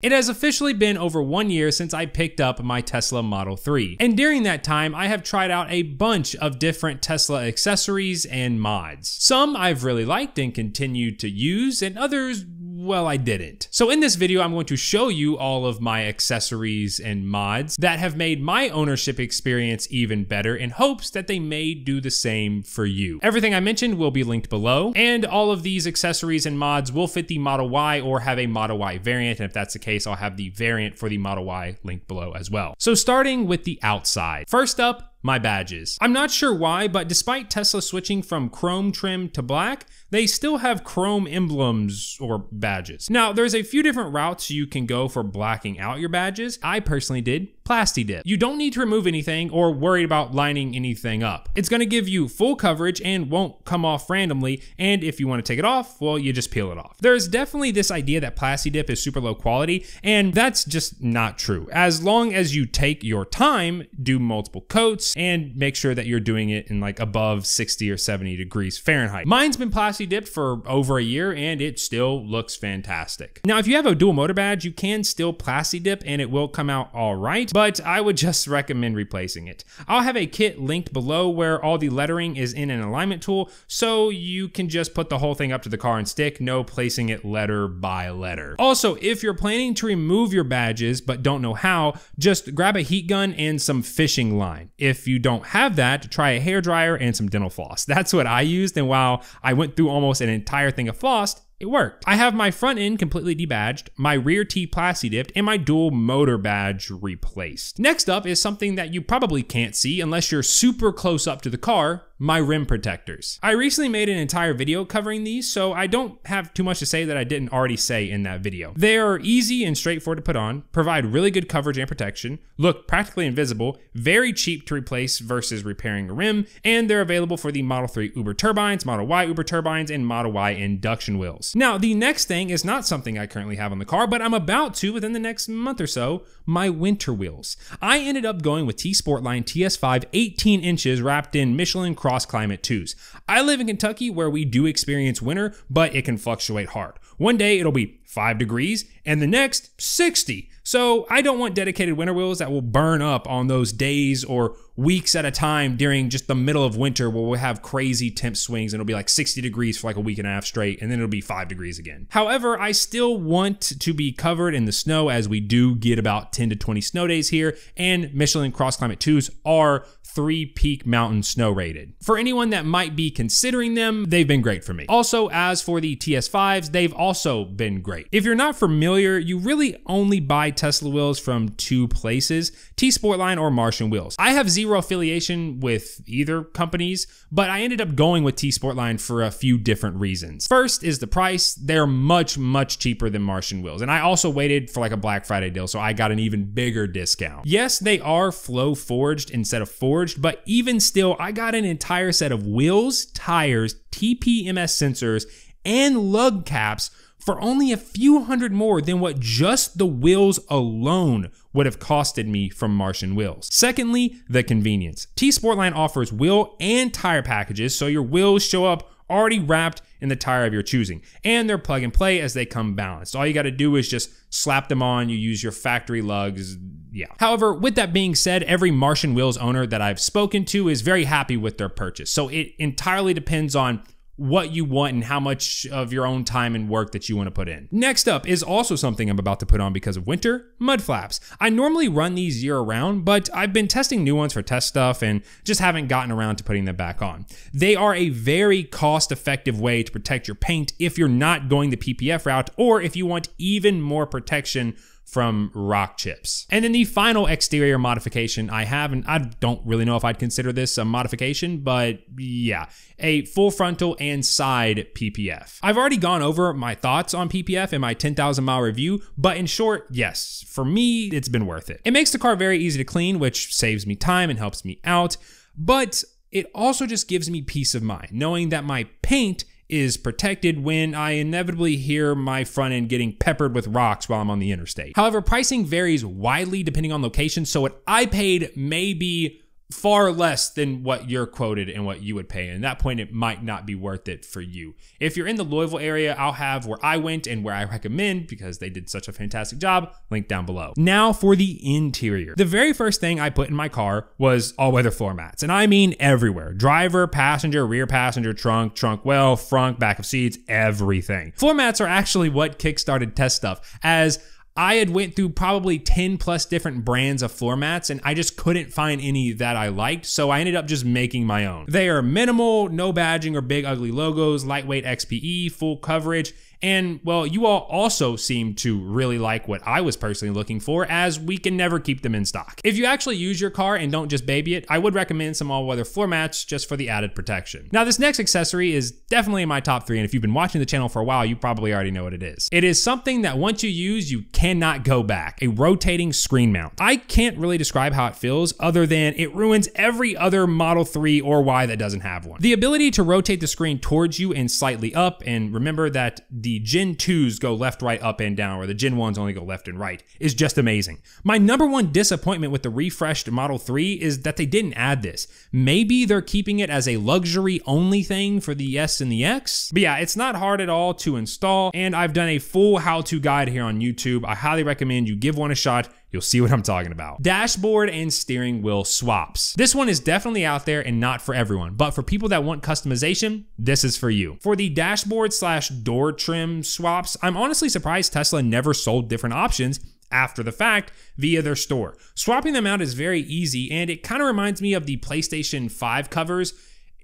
It has officially been over one year since I picked up my Tesla Model 3. And during that time, I have tried out a bunch of different Tesla accessories and mods. Some I've really liked and continued to use, and others well, I didn't. So in this video, I'm going to show you all of my accessories and mods that have made my ownership experience even better in hopes that they may do the same for you. Everything I mentioned will be linked below, and all of these accessories and mods will fit the Model Y or have a Model Y variant, and if that's the case, I'll have the variant for the Model Y linked below as well. So starting with the outside. First up, my badges. I'm not sure why, but despite Tesla switching from chrome trim to black, they still have chrome emblems or badges. Now, there's a few different routes you can go for blacking out your badges. I personally did Plasti Dip. You don't need to remove anything or worry about lining anything up. It's gonna give you full coverage and won't come off randomly, and if you wanna take it off, well, you just peel it off. There's definitely this idea that Plasti Dip is super low quality, and that's just not true. As long as you take your time, do multiple coats, and make sure that you're doing it in like above 60 or 70 degrees Fahrenheit. Mine's been Plasti Dip dipped for over a year, and it still looks fantastic. Now, if you have a dual motor badge, you can still Plasti Dip, and it will come out all right, but I would just recommend replacing it. I'll have a kit linked below where all the lettering is in an alignment tool, so you can just put the whole thing up to the car and stick, no placing it letter by letter. Also, if you're planning to remove your badges but don't know how, just grab a heat gun and some fishing line. If you don't have that, try a hair dryer and some dental floss. That's what I used, and while I went through almost an entire thing of floss, it worked. I have my front end completely debadged, my rear T plasti dipped, and my dual motor badge replaced. Next up is something that you probably can't see unless you're super close up to the car, my rim protectors. I recently made an entire video covering these, so I don't have too much to say that I didn't already say in that video. They are easy and straightforward to put on, provide really good coverage and protection, look practically invisible, very cheap to replace versus repairing a rim, and they're available for the Model 3 Uber turbines, Model Y Uber turbines, and Model Y induction wheels. Now, the next thing is not something I currently have on the car, but I'm about to within the next month or so, my winter wheels. I ended up going with T Sportline TS5 18 inches wrapped in Michelin cross climate twos. I live in Kentucky where we do experience winter, but it can fluctuate hard. One day it'll be 5 degrees and the next 60. So I don't want dedicated winter wheels that will burn up on those days or weeks at a time during just the middle of winter where we'll have crazy temp swings and it'll be like 60 degrees for like a week and a half straight and then it'll be 5 degrees again. However, I still want to be covered in the snow as we do get about 10 to 20 snow days here and Michelin Cross Climate 2s are three peak mountain snow rated. For anyone that might be considering them, they've been great for me. Also, as for the TS5s, they've also been great. If you're not familiar, you really only buy Tesla wheels from two places, T Sportline or Martian Wheels. I have zero affiliation with either companies, but I ended up going with T Sportline for a few different reasons. First is the price. They're much, much cheaper than Martian Wheels. And I also waited for like a Black Friday deal, so I got an even bigger discount. Yes, they are flow forged instead of forged forged, but even still, I got an entire set of wheels, tires, TPMS sensors, and lug caps for only a few hundred more than what just the wheels alone would have costed me from Martian Wheels. Secondly, the convenience. T Sportline offers wheel and tire packages, so your wheels show up already wrapped in the tire of your choosing. And they're plug and play as they come balanced. All you got to do is just slap them on. You use your factory lugs. Yeah. However, with that being said, every Martian Wheels owner that I've spoken to is very happy with their purchase. So it entirely depends on what you want and how much of your own time and work that you want to put in. Next up is also something I'm about to put on because of winter, mud flaps. I normally run these year round, but I've been testing new ones for TesStuff and just haven't gotten around to putting them back on. They are a very cost effective way to protect your paint if you're not going the PPF route or if you want even more protection from rock chips. And then the final exterior modification I have, and I don't really know if I'd consider this a modification, but yeah, a full frontal and side PPF. I've already gone over my thoughts on PPF in my 10,000 mile review, but in short, yes, for me, it's been worth it. It makes the car very easy to clean, which saves me time and helps me out, but it also just gives me peace of mind knowing that my paint is protected when I inevitably hear my front end getting peppered with rocks while I'm on the interstate. However, pricing varies widely depending on location, so what I paid may be far less than what you're quoted and what you would pay. And at that point, it might not be worth it for you. If you're in the Louisville area, I'll have where I went and where I recommend because they did such a fantastic job, link down below. Now for the interior. The very first thing I put in my car was all weather floor mats. And I mean everywhere driver, passenger, rear passenger, trunk, trunk well, front, back of seats, everything. Floor mats are actually what kickstarted TesStuff as I had went through probably 10 plus different brands of floor mats and I just couldn't find any that I liked, so I ended up just making my own. They are minimal, no badging or big ugly logos, lightweight XPE, full coverage, and well, you all also seem to really like what I was personally looking for, as we can never keep them in stock. If you actually use your car and don't just baby it, I would recommend some all weather floor mats just for the added protection. Now, this next accessory is definitely in my top three, and if you've been watching the channel for a while, you probably already know what it is. It is something that once you use, you cannot go back a rotating screen mount. I can't really describe how it feels other than it ruins every other Model 3 or Y that doesn't have one. The ability to rotate the screen towards you and slightly up, and remember that the the Gen 2s go left, right, up, and down, or the Gen 1s only go left and right, is just amazing. My number one disappointment with the refreshed Model 3 is that they didn't add this. Maybe they're keeping it as a luxury only thing for the S and the X. But yeah, it's not hard at all to install, and I've done a full how to guide here on YouTube. I highly recommend you give one a shot. You'll see what I'm talking about. Dashboard and steering wheel swaps. This one is definitely out there and not for everyone, but for people that want customization, this is for you. For the dashboard slash door trim swaps, I'm honestly surprised Tesla never sold different options after the fact via their store. Swapping them out is very easy and it kind of reminds me of the PlayStation 5 covers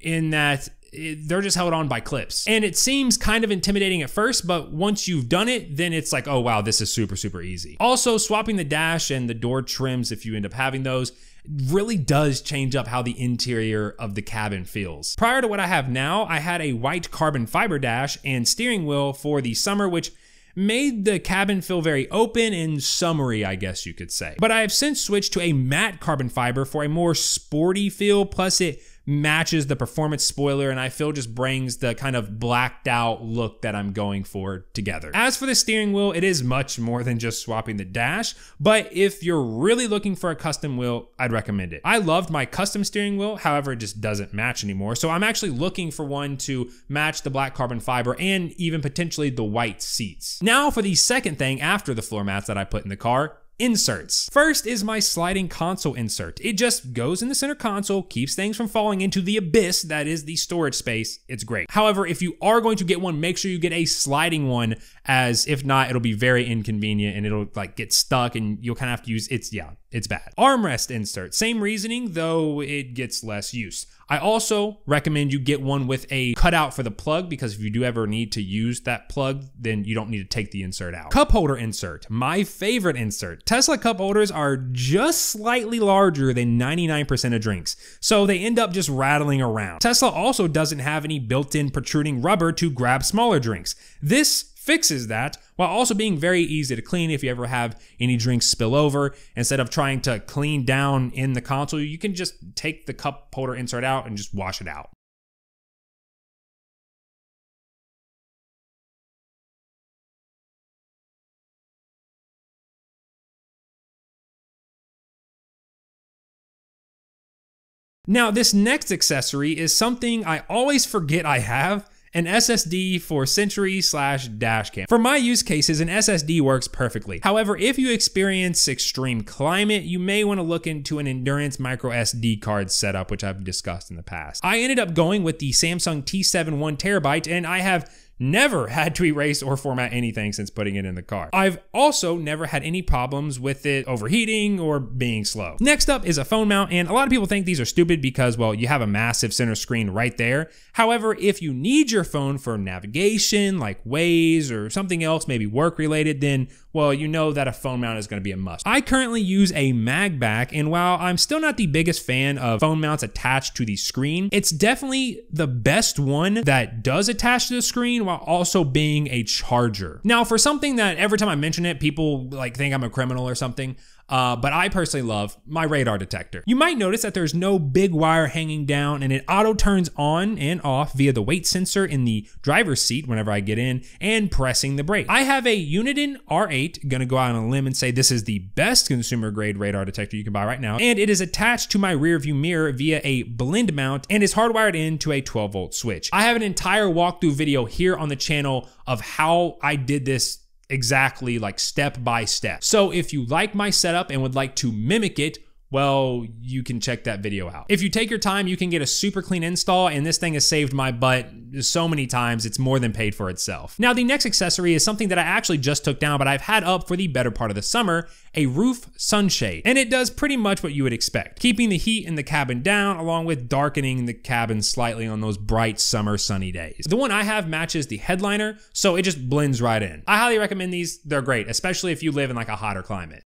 in that it, they're just held on by clips. And it seems kind of intimidating at first, but once you've done it, then it's like, oh wow, this is super, super easy. Also, swapping the dash and the door trims, if you end up having those, really does change up how the interior of the cabin feels. Prior to what I have now, I had a white carbon fiber dash and steering wheel for the summer, which made the cabin feel very open and summery, I guess you could say. But I have since switched to a matte carbon fiber for a more sporty feel, plus it matches the performance spoiler and I feel just brings the kind of blacked out look that I'm going for together. As for the steering wheel, it is much more than just swapping the dash, but if you're really looking for a custom wheel, I'd recommend it. I loved my custom steering wheel, however, it just doesn't match anymore. So I'm actually looking for one to match the black carbon fiber and even potentially the white seats. Now for the second thing after the floor mats that I put in the car, inserts. First is my sliding console insert. It just goes in the center console, keeps things from falling into the abyss that is the storage space. It's great. However, if you are going to get one, make sure you get a sliding one as if not, it'll be very inconvenient and it'll like get stuck and you'll kind of have to use it's yeah, it's bad. Armrest insert, same reasoning, though it gets less use. I also recommend you get one with a cutout for the plug because if you do ever need to use that plug, then you don't need to take the insert out. Cup holder insert, my favorite insert. Tesla cup holders are just slightly larger than 99% of drinks, so they end up just rattling around. Tesla also doesn't have any built-in protruding rubber to grab smaller drinks. This fixes that while also being very easy to clean if you ever have any drinks spill over. Instead of trying to clean down in the console, you can just take the cup holder insert out and just wash it out. Now, this next accessory is something I always forget I have, an SSD for Sentry slash dashcam. For my use cases, an SSD works perfectly. However, if you experience extreme climate, you may want to look into an Endurance micro SD card setup, which I've discussed in the past. I ended up going with the Samsung T7 1 terabyte, and I have never had to erase or format anything since putting it in the car. I've also never had any problems with it overheating or being slow. Next up is a phone mount, and a lot of people think these are stupid because, well, you have a massive center screen right there. However, if you need your phone for navigation, like Waze or something else, maybe work related, then well, you know that a phone mount is going to be a must. I currently use a MagBak, and while I'm still not the biggest fan of phone mounts attached to the screen, it's definitely the best one that does attach to the screen while also being a charger. Now, for something that every time I mention it, people like think I'm a criminal or something, Uh, but I personally love my radar detector. You might notice that there's no big wire hanging down and it auto turns on and off via the weight sensor in the driver's seat whenever I get in and pressing the brake. I have a Uniden R8, gonna go out on a limb and say this is the best consumer grade radar detector you can buy right now. And it is attached to my rear view mirror via a BlendMount and is hardwired into a 12 volt switch. I have an entire walkthrough video here on the channel of how I did this exactly like step by step. So if you like my setup and would like to mimic it, well, you can check that video out. If you take your time, you can get a super clean install, and this thing has saved my butt so many times, it's more than paid for itself. Now, the next accessory is something that I actually just took down, but I've had up for the better part of the summer, a roof sunshade. And it does pretty much what you would expect, keeping the heat in the cabin down, along with darkening the cabin slightly on those bright summer sunny days. The one I have matches the headliner, so it just blends right in. I highly recommend these, they're great, especially if you live in like a hotter climate.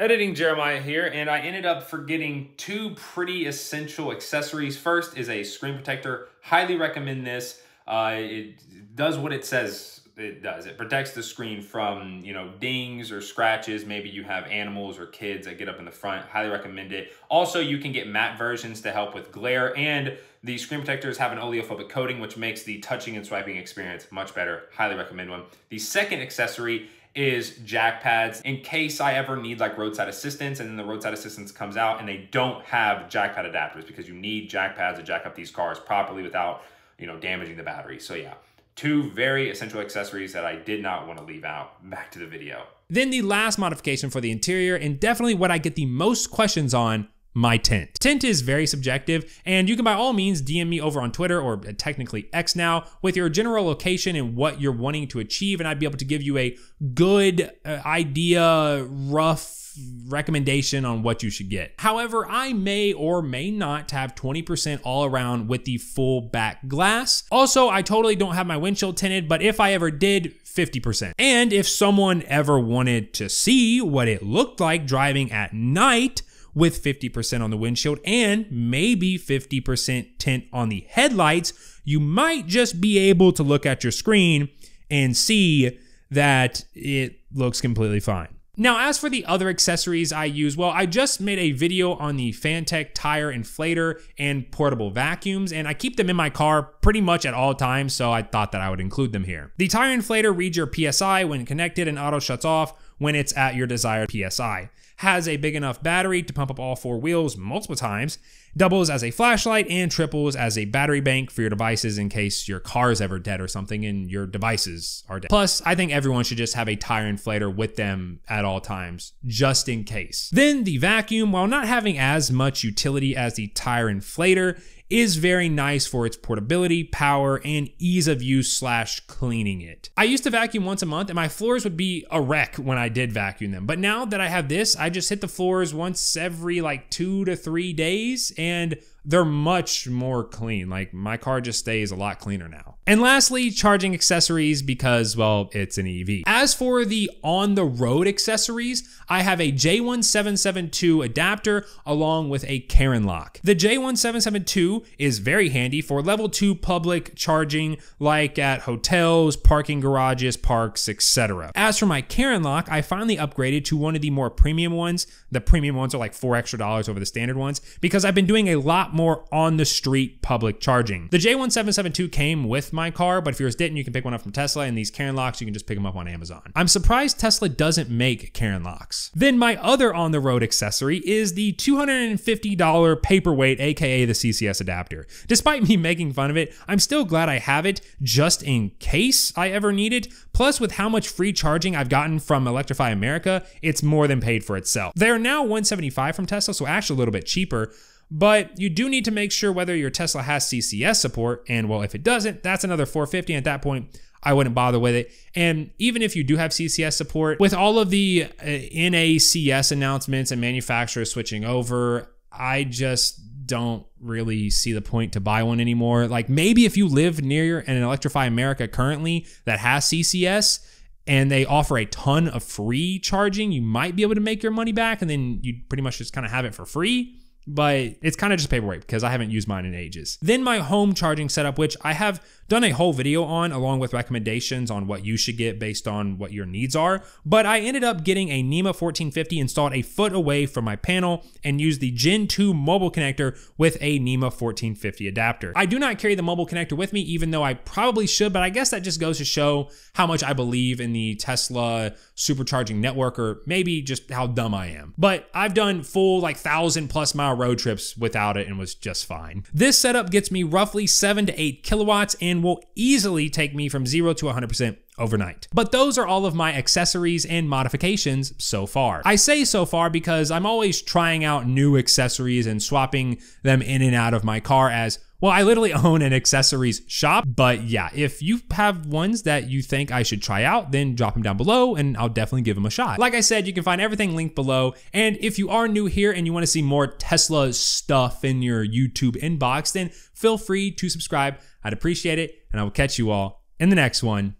Editing Jeremiah here, and I ended up forgetting two pretty essential accessories. First is a screen protector. Highly recommend this. Uh, it does what it says it does. It protects the screen from, you know, dings or scratches. Maybe you have animals or kids that get up in the front. Highly recommend it. Also, you can get matte versions to help with glare, and the screen protectors have an oleophobic coating, which makes the touching and swiping experience much better. Highly recommend one. The second accessory is jack pads in case I ever need like roadside assistance and then the roadside assistance comes out and they don't have jack pad adapters because you need jack pads to jack up these cars properly without, you know, damaging the battery. So yeah, two very essential accessories that I did not want to leave out. Back to the video. Then the last modification for the interior and definitely what I get the most questions on my tint. Tint is very subjective, and you can by all means DM me over on Twitter or technically X now with your general location and what you're wanting to achieve, and I'd be able to give you a good uh, idea, rough recommendation on what you should get. However, I may or may not have 20% all around with the full back glass. Also, I totally don't have my windshield tinted, but if I ever did, 50%. And if someone ever wanted to see what it looked like driving at night, with 50% on the windshield and maybe 50% tint on the headlights, you might just be able to look at your screen and see that it looks completely fine. Now, as for the other accessories I use, well, I just made a video on the Fanttik tire inflator and portable vacuums, and I keep them in my car pretty much at all times, so I thought that I would include them here. The tire inflator reads your PSI when connected and auto shuts off when it's at your desired PSI has a big enough battery to pump up all four wheels multiple times, doubles as a flashlight, and triples as a battery bank for your devices in case your car is ever dead or something and your devices are dead. Plus, I think everyone should just have a tire inflator with them at all times, just in case. Then the vacuum, while not having as much utility as the tire inflator, is very nice for its portability, power, and ease of use slash cleaning it. I used to vacuum once a month and my floors would be a wreck when I did vacuum them. But now that I have this, I just hit the floors once every like two to three days and they're much more clean. Like my car just stays a lot cleaner now. And lastly, charging accessories because, well, it's an EV. As for the on the road accessories, I have a J1772 adapter along with a Karen lock. The J1772 is very handy for level 2 public charging like at hotels, parking garages, parks, etc. As for my Karen lock, I finally upgraded to one of the more premium ones. The premium ones are like 4 extra dollars over the standard ones because I've been doing a lot more on the street public charging. The J1772 came with my car, but if yours didn't, you can pick one up from Tesla, and these Karen locks, you can just pick them up on Amazon. I'm surprised Tesla doesn't make Karen locks. Then my other on the road accessory is the $250 paperweight, aka the CCS adapter. Despite me making fun of it, I'm still glad I have it just in case I ever need it. Plus, with how much free charging I've gotten from Electrify America, it's more than paid for itself. They are now 175 from Tesla, so actually a little bit cheaper, but you do need to make sure whether your Tesla has CCS support. And well, if it doesn't, that's another 450. At that point, I wouldn't bother with it. And even if you do have CCS support, with all of the uh, NACS announcements and manufacturers switching over, I just don't really see the point to buy one anymore. Like maybe if you live near an Electrify America currently that has CCS and they offer a ton of free charging, you might be able to make your money back and then you pretty much just kind of have it for free but it's kind of just a paperweight because I haven't used mine in ages. Then my home charging setup, which I have done a whole video on along with recommendations on what you should get based on what your needs are. But I ended up getting a NEMA 1450 installed a foot away from my panel and used the Gen 2 mobile connector with a NEMA 1450 adapter. I do not carry the mobile connector with me, even though I probably should, but I guess that just goes to show how much I believe in the Tesla supercharging network or maybe just how dumb I am. But I've done full like thousand plus mile road trips without it and was just fine. This setup gets me roughly seven to eight kilowatts and will easily take me from zero to 100% overnight. But those are all of my accessories and modifications so far. I say so far because I'm always trying out new accessories and swapping them in and out of my car as well, I literally own an accessories shop, but yeah, if you have ones that you think I should try out, then drop them down below and I'll definitely give them a shot. Like I said, you can find everything linked below. And if you are new here and you want to see more Tesla stuff in your YouTube inbox, then feel free to subscribe. I'd appreciate it. And I will catch you all in the next one.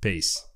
Peace.